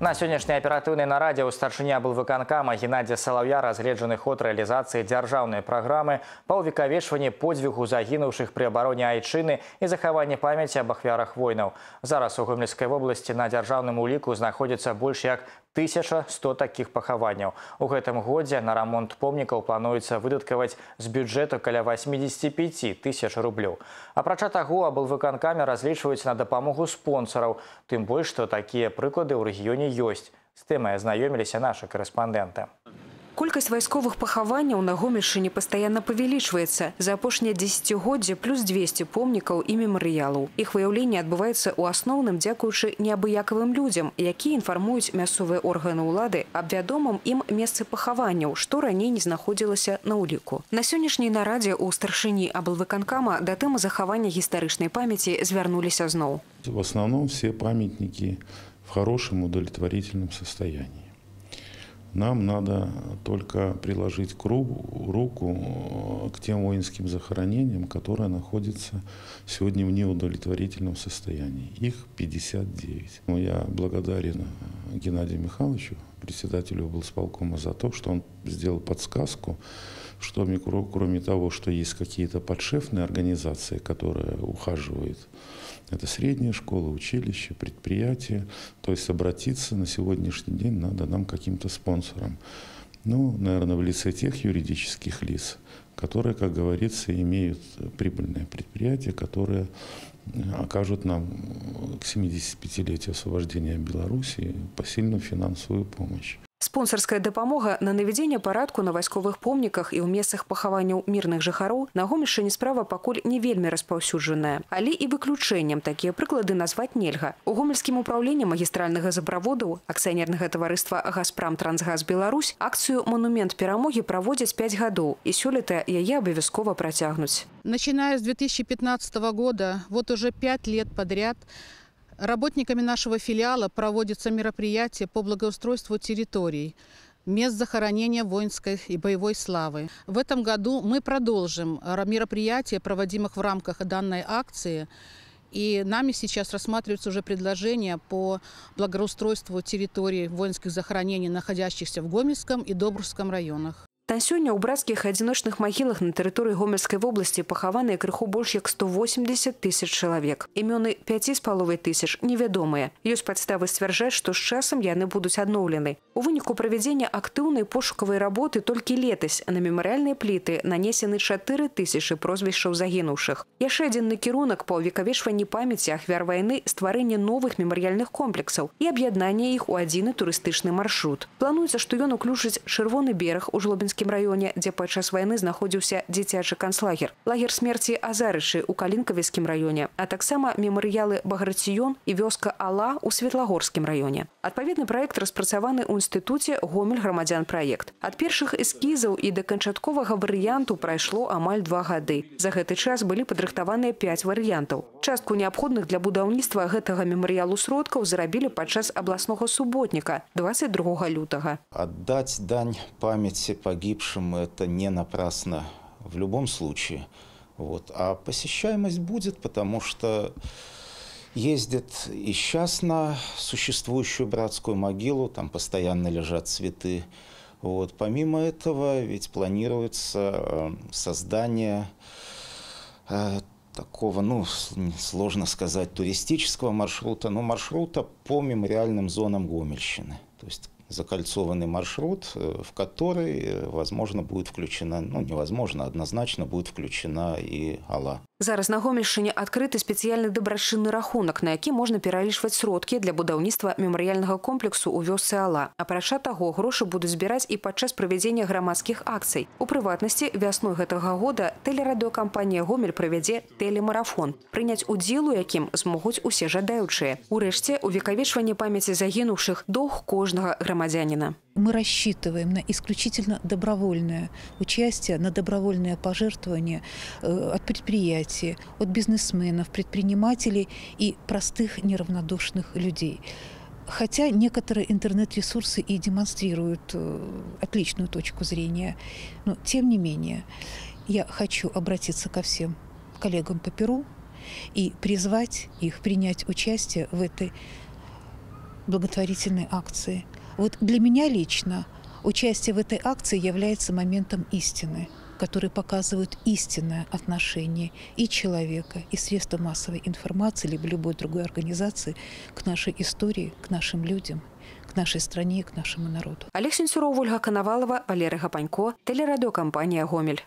На сённяшняй аператыўнай нарадзе ў старшыня былвыканкама Геннадзя Салаўя разгледжаны ход рэалізацыі дзяржаўнай праграмы па ўвекавечванні подзвігу загінуўшых пры абароне айчыны і захаванні памяці аб ахвярах войнаў. Зараз у гомельскай вобласці на дзяржаўным уліку знаходзіцца больш як 1100 такіх пахаванняў. У гэтым годзе на рамонт помнікаў плануецца выдаткаваць з бюджэту каля 85 тысяч рублёў. Апрача таго, аблвыканкамі разлічваюць на дапамогу спонсараў, тым больш, што такія прыклады ў рэгіёне ёсць. З тэмай азнаёміліся нашы карэспандэнты. Колькасць вайсковых пахаванняў на гомельшыне пастаянна павялічваецца. За апошнія дзесяцігоддзе плюс 200 помнікаў і мемарыялаў. Іх выяўленне адбываецца ў асноўным дзякуючы неабыякавым людзям, якія інфармуюць мясцовыя органы ўлады аб вядомым ім месцы пахаванняў, што раней не знаходзілася на ўліку. На сённяшняй нарадзе ў старшыні аблвыканкама да тэмы захавання гістарычнай памяці звярнуліся зноў. В основном все памятники в хорошем удовлетворительном состоянии. Нам надо только приложить руку к тем воинским захоронениям, которые находятся сегодня в неудовлетворительном состоянии. Их 59. Ну, я благодарен Геннадию Михайловичу, председателю облсполкома, за то, что он сделал подсказку, что кроме того, что есть какие-то подшефные организации, которые ухаживают это средняя школа, училище, предприятие. То есть обратиться на сегодняшний день надо нам каким-то спонсорам. Ну, наверное, в лице тех юридических лиц, которые, как говорится, имеют прибыльное предприятие, которые окажут нам к 75-летию освобождения Беларуси посильную финансовую помощь. Спонсарская дапамога на навядзенне парадку на вайсковых помніках і ў месцах пахаванняў мірных жыхароў на гомельшыне справа пакуль не вельмі распаўсюджаная. Але і выключэннем такія прыклады назваць нельга. У гомельскім управленні магістральнага заправоду акцыянернага таварыства Газпрам Трансгаз Беларусь акцыю Манумент перамогі праводзяць 5 гадоў і сёлета яе абавязкова працягнуць. Начиная с 2015 года, вот уже 5 лет подряд Работниками нашего филиала проводятся мероприятия по благоустройству территорий, мест захоронения воинской и боевой славы. В этом году мы продолжим мероприятия, проводимых в рамках данной акции. И нами сейчас рассматриваются уже предложения по благоустройству территорий воинских захоронений, находящихся в Гомельском и Добрусском районах. На сёння ў брацкіх адзіночных магілах на тэрыторыі гомельскай вобласці пахаваныя крыху больш як 180 тысяч чалавек. Імёны 5 з паловай тысяч невядомыя. Ёсць падставы сцвярджаць, што з часам яны будуць адноўлены. У выніку правядзення актыўнай пошукавай работы толькі летась на мемарыяльныя пліты нанесены 4 тысячы прозвішчаў загінуўшых. Яшчэ адзін накірунак па ўвекавешванні памяці ахвяр вайны стварэнне новых мемарыяльных комплексаў і аб'яднанне іх у адзіны турыстычны маршрут. Плануецца, што ён уключыць чырвоны бераг у жлобінскім Калінкавскім раёне, дзе падчас вайны знаходзіўся дзіцячы канцлагер. Лагер смерці Азарышы ў Калінкавіскім раёне, а таксама мемарыялы Баграціён і вёска Ала ў Светлагорскім раёне. Адпаведны праект распрацаваны ў інстытуце гомель грамадзян праект. Ад першых эскізаў і да канчатковага варыянту прайшло амаль два гады. За гэты час былі падрыхтаваныя 5 варыянтаў. Частку неабходных для будаўніцтва гэтага мемарыялу сродкаў зарабілі падчас абласнога суботніка 22 лютага. Аддаць дань памяці пагіб погибшим это не напрасно в любом случае. Вот. А посещаемость будет, потому что ездят и сейчас на существующую братскую могилу, там постоянно лежат цветы. Вот. Помимо этого, ведь планируется э, создание э, такого, ну, сложно сказать, туристического маршрута, но маршрута по мемориальным зонам Гомельщины. То есть закольцованный маршрут, э, в который, э, возможно, будет включена, ну, невозможно, однозначно будет включена и Алла. Зараз на гомельшыне адкрыты спецыяльны дабрачынны рахунак, на які можна пералічваць сродкі для будаўніцтва мемарыяльнага комплексу ў вёсцы Ала. Апрача таго грошы будуць збіраць і падчас правядзення грамадскіх акцый. У прыватнасці вясной гэтага года тэлерадыёкампанія Гомель правядзе тэлемарафон, прыняць удзел у якім змогуць усе жадаючыя. Урэшце увекавечванне памяці загінуўшых доўг кожнага грамадзяніна мы рассчитываем на исключительно добровольное участие, на добровольное пожертвование э, от предприятий, от бизнесменов, предпринимателей и простых неравнодушных людей. Хотя некоторые интернет-ресурсы и демонстрируют э, отличную точку зрения, но тем не менее я хочу обратиться ко всем коллегам по Перу и призвать их принять участие в этой благотворительной акции. Вот для меня лично участие в этой акции является моментом истины, который показывает истинное отношение и человека, и средства массовой информации, либо любой другой организации к нашей истории, к нашим людям, к нашей стране и к нашему народу. Олег Сенцюров, Ольга Коновалова, Валерий Гапанько, телерадиокомпания «Гомель».